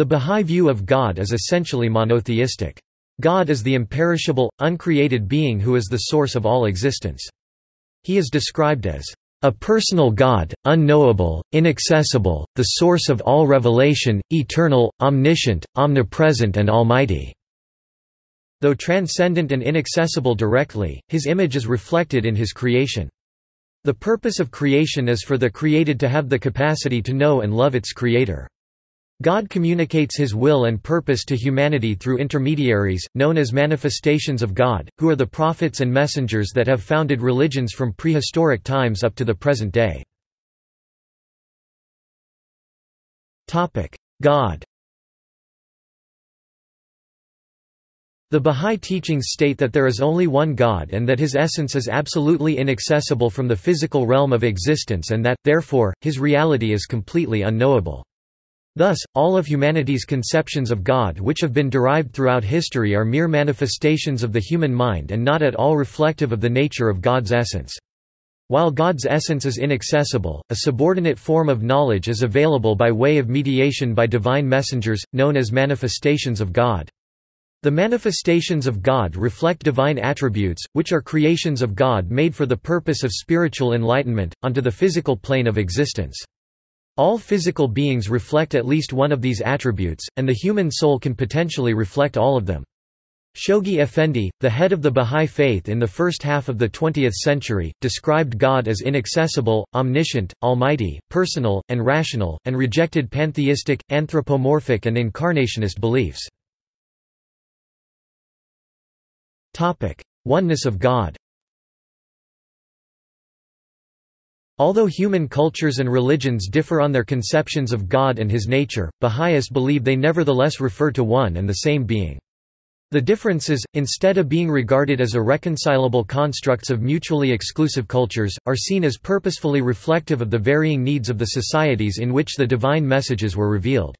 The Bahá'í view of God is essentially monotheistic. God is the imperishable, uncreated being who is the source of all existence. He is described as a personal God, unknowable, inaccessible, the source of all revelation, eternal, omniscient, omnipresent and almighty." Though transcendent and inaccessible directly, his image is reflected in his creation. The purpose of creation is for the created to have the capacity to know and love its creator. God communicates his will and purpose to humanity through intermediaries, known as manifestations of God, who are the prophets and messengers that have founded religions from prehistoric times up to the present day. God The Bahá'í teachings state that there is only one God and that his essence is absolutely inaccessible from the physical realm of existence and that, therefore, his reality is completely unknowable. Thus, all of humanity's conceptions of God which have been derived throughout history are mere manifestations of the human mind and not at all reflective of the nature of God's essence. While God's essence is inaccessible, a subordinate form of knowledge is available by way of mediation by divine messengers, known as manifestations of God. The manifestations of God reflect divine attributes, which are creations of God made for the purpose of spiritual enlightenment, onto the physical plane of existence. All physical beings reflect at least one of these attributes, and the human soul can potentially reflect all of them. Shoghi Effendi, the head of the Bahá'í Faith in the first half of the 20th century, described God as inaccessible, omniscient, almighty, personal, and rational, and rejected pantheistic, anthropomorphic and incarnationist beliefs. Oneness of God Although human cultures and religions differ on their conceptions of God and his nature, Baha'is believe they nevertheless refer to one and the same being. The differences, instead of being regarded as irreconcilable constructs of mutually exclusive cultures, are seen as purposefully reflective of the varying needs of the societies in which the divine messages were revealed.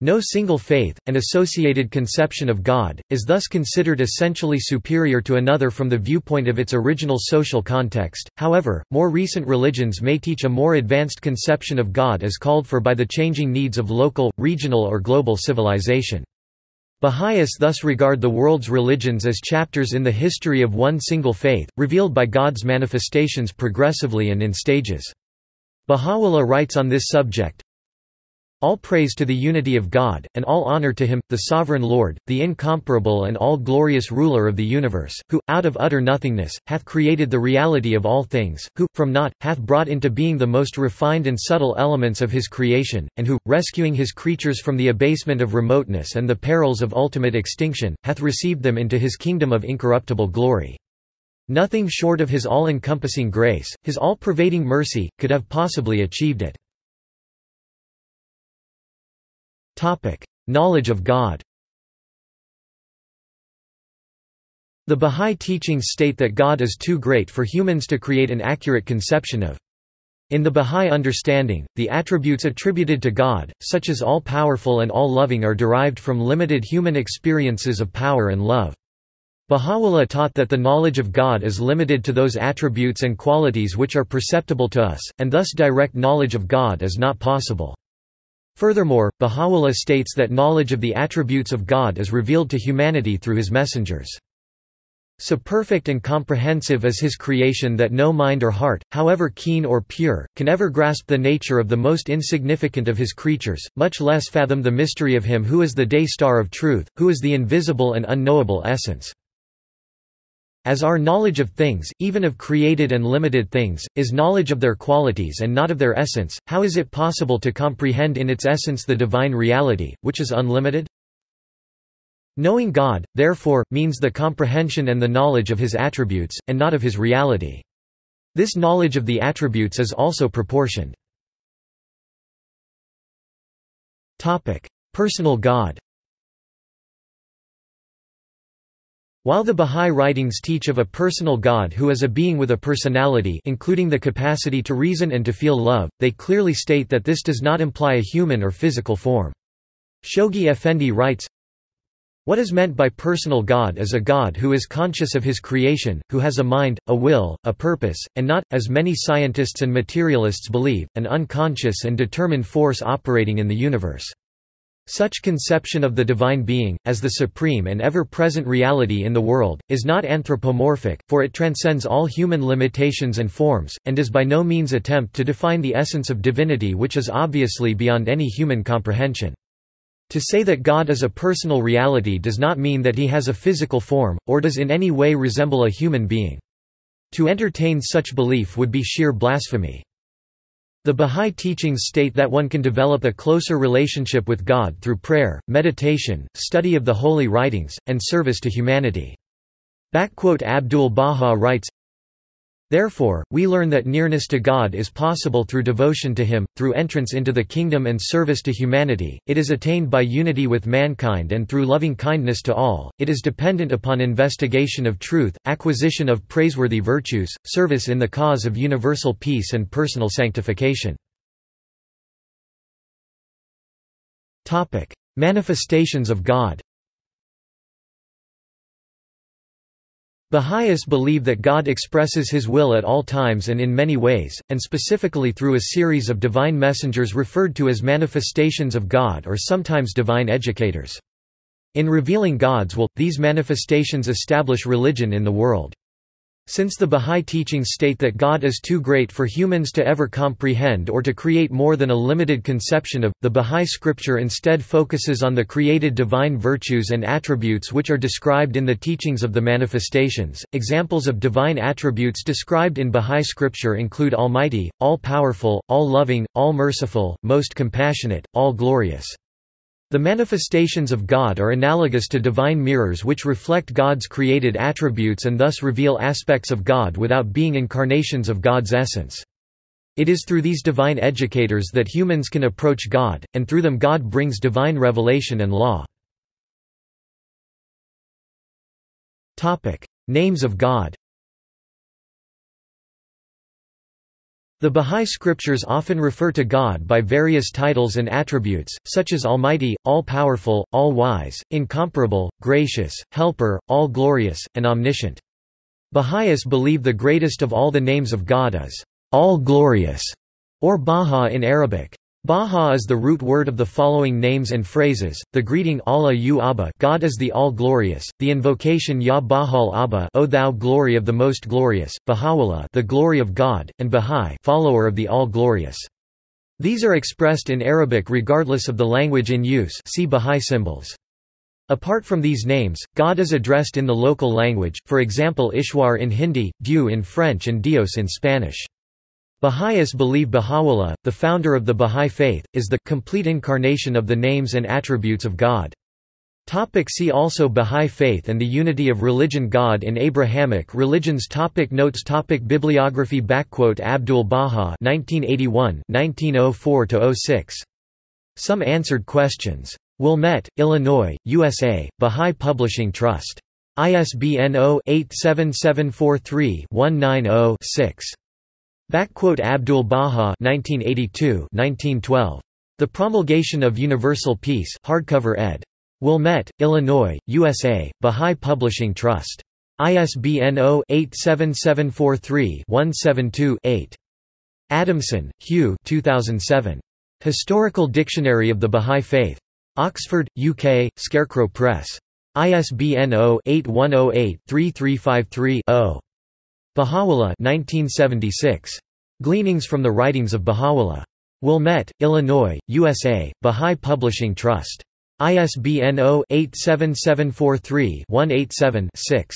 No single faith, and associated conception of God, is thus considered essentially superior to another from the viewpoint of its original social context. However, more recent religions may teach a more advanced conception of God as called for by the changing needs of local, regional or global civilization. Baha'is thus regard the world's religions as chapters in the history of one single faith, revealed by God's manifestations progressively and in stages. Baha'u'llah writes on this subject, all praise to the unity of God, and all honor to Him, the Sovereign Lord, the incomparable and all-glorious ruler of the universe, who, out of utter nothingness, hath created the reality of all things, who, from naught, hath brought into being the most refined and subtle elements of His creation, and who, rescuing His creatures from the abasement of remoteness and the perils of ultimate extinction, hath received them into His kingdom of incorruptible glory. Nothing short of His all-encompassing grace, His all-pervading mercy, could have possibly achieved it. Topic: Knowledge of God. The Bahá'í teachings state that God is too great for humans to create an accurate conception of. In the Bahá'í understanding, the attributes attributed to God, such as all-powerful and all-loving are derived from limited human experiences of power and love. Baha'u'llah taught that the knowledge of God is limited to those attributes and qualities which are perceptible to us, and thus direct knowledge of God is not possible. Furthermore, Baha'u'llah states that knowledge of the attributes of God is revealed to humanity through his messengers. So perfect and comprehensive is his creation that no mind or heart, however keen or pure, can ever grasp the nature of the most insignificant of his creatures, much less fathom the mystery of him who is the day star of truth, who is the invisible and unknowable essence. As our knowledge of things, even of created and limited things, is knowledge of their qualities and not of their essence, how is it possible to comprehend in its essence the divine reality, which is unlimited? Knowing God, therefore, means the comprehension and the knowledge of his attributes, and not of his reality. This knowledge of the attributes is also proportioned. Personal God While the Bahá'í writings teach of a personal God who is a being with a personality including the capacity to reason and to feel love, they clearly state that this does not imply a human or physical form. Shoghi Effendi writes, What is meant by personal God is a God who is conscious of his creation, who has a mind, a will, a purpose, and not, as many scientists and materialists believe, an unconscious and determined force operating in the universe. Such conception of the divine being, as the supreme and ever-present reality in the world, is not anthropomorphic, for it transcends all human limitations and forms, and does by no means attempt to define the essence of divinity which is obviously beyond any human comprehension. To say that God is a personal reality does not mean that he has a physical form, or does in any way resemble a human being. To entertain such belief would be sheer blasphemy. The Bahá'í teachings state that one can develop a closer relationship with God through prayer, meditation, study of the holy writings, and service to humanity. Abdul-Baha writes, Therefore, we learn that nearness to God is possible through devotion to Him, through entrance into the kingdom and service to humanity, it is attained by unity with mankind and through loving kindness to all, it is dependent upon investigation of truth, acquisition of praiseworthy virtues, service in the cause of universal peace and personal sanctification. Manifestations of God Baha'is believe that God expresses his will at all times and in many ways, and specifically through a series of divine messengers referred to as manifestations of God or sometimes divine educators. In revealing God's will, these manifestations establish religion in the world. Since the Bahá'í teachings state that God is too great for humans to ever comprehend or to create more than a limited conception of, the Bahá'í scripture instead focuses on the created divine virtues and attributes which are described in the teachings of the manifestations. Examples of divine attributes described in Bahá'í scripture include Almighty, All-Powerful, All-Loving, All-Merciful, Most Compassionate, All-Glorious. The manifestations of God are analogous to divine mirrors which reflect God's created attributes and thus reveal aspects of God without being incarnations of God's essence. It is through these divine educators that humans can approach God, and through them God brings divine revelation and law. Names of God The Bahá'í scriptures often refer to God by various titles and attributes, such as Almighty, All-Powerful, All-Wise, Incomparable, Gracious, Helper, All-Glorious, and Omniscient. Baha'is believe the greatest of all the names of God is All-Glorious, or Baha in Arabic. Baha is the root word of the following names and phrases, the greeting Allah yu Abha God is the All-Glorious, the invocation Ya Baha'al Abha O Thou Glory of the Most Glorious, Baha'u'llah the Glory of God, and Baha'i follower of the All-Glorious. These are expressed in Arabic regardless of the language in use see Baha'i symbols. Apart from these names, God is addressed in the local language, for example Ishwar in Hindi, Dieu in French and Dios in Spanish. Baha'is believe Baha'u'llah, the founder of the Baha'i faith, is the complete incarnation of the names and attributes of God. Topic see also Baha'i Faith and the Unity of Religion God in Abrahamic Religions topic Notes topic Bibliography backquote Abdul Baha 1981-1904-06. Some Answered Questions. Wilmette, Illinois, USA, Baha'i Publishing Trust. ISBN 0-87743-190-6. Abdul Baha 1982 1912. The Promulgation of Universal Peace hardcover ed. Wilmette, Illinois, USA, Baha'i Publishing Trust. ISBN 0-87743-172-8. Adamson, Hugh 2007. Historical Dictionary of the Baha'i Faith. Oxford, UK, Scarecrow Press. ISBN 0-8108-3353-0. Baha'u'llah 1976. Gleanings from the Writings of Baha'u'llah. Wilmette, Illinois, USA, Baha'i Publishing Trust. ISBN 0-87743-187-6.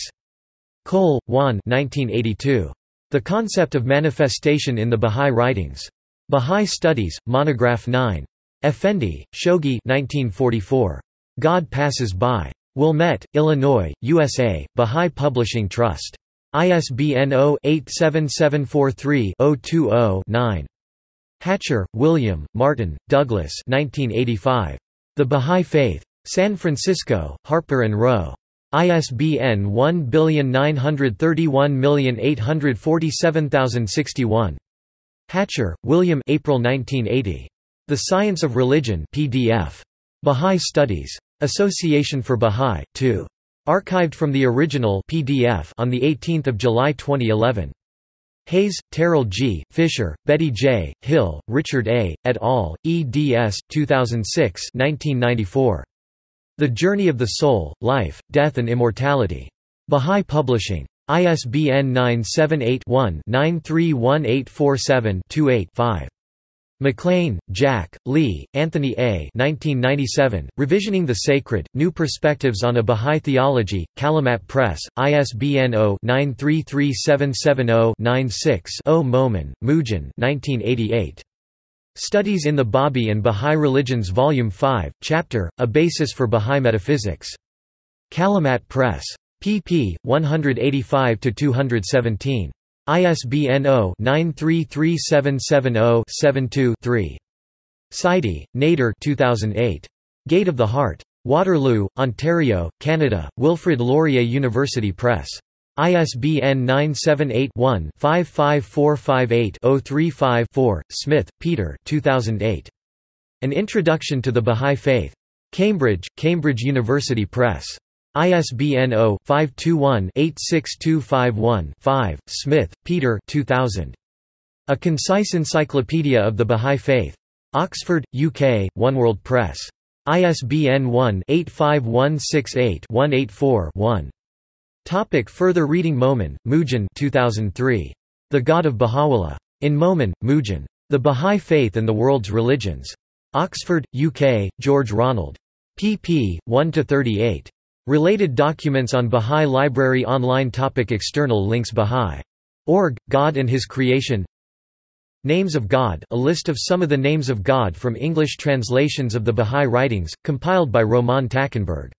Cole, Juan 1982. The Concept of Manifestation in the Baha'i Writings. Baha'i Studies, Monograph 9. Effendi, Shoghi 1944. God Passes By. Wilmette, Illinois, USA, Baha'i Publishing Trust. ISBN 0-87743-020-9. Hatcher, William, Martin, Douglas 1985. The Baha'i Faith. San Francisco, Harper & Row. ISBN 1931847061. Hatcher, William April 1980. The Science of Religion PDF. Baha'i Studies. Association for Baha'i, 2. Archived from the original PDF on 18 July 2011. Hayes, Terrell G., Fisher, Betty J., Hill, Richard A., et al., eds. 2006 1994. The Journey of the Soul, Life, Death and Immortality. Bahá'í Publishing. ISBN 978-1-931847-28-5. McLean, Jack, Lee, Anthony A. 1997, Revisioning the Sacred, New Perspectives on a Bahá'í Theology, Kalimat Press, ISBN 0-933770-96-0 Momen, Moojan 1988. Studies in the Babi and Bahá'í Religions Volume 5, Chapter, A Basis for Bahá'í Metaphysics. Kalimat Press. pp. 185–217. ISBN 0-933770-72-3. Saiedi, Nader 2008. Gate of the Heart. Waterloo, Ontario, Canada, Wilfrid Laurier University Press. ISBN 978-1-55458-035-4. Smith, Peter 2008. An Introduction to the Bahá'í Faith. Cambridge, Cambridge University Press. ISBN 0-521-86251-5. Smith, Peter 2000. A Concise Encyclopedia of the Bahá'í Faith. Oxford, UK, Oneworld Press. ISBN 1-85168-184-1. Topic further reading Momen, Moojan 2003. The God of Baha'u'llah. In Momen, Moojan. The Bahá'í Faith and the World's Religions. Oxford, UK, George Ronald. pp. 1–38. Related documents on Bahá'í Library Online topic External links Bahá'í.org, God and His Creation. Names of God a list of some of the names of God from English translations of the Bahá'í writings, compiled by Roman Tackenberg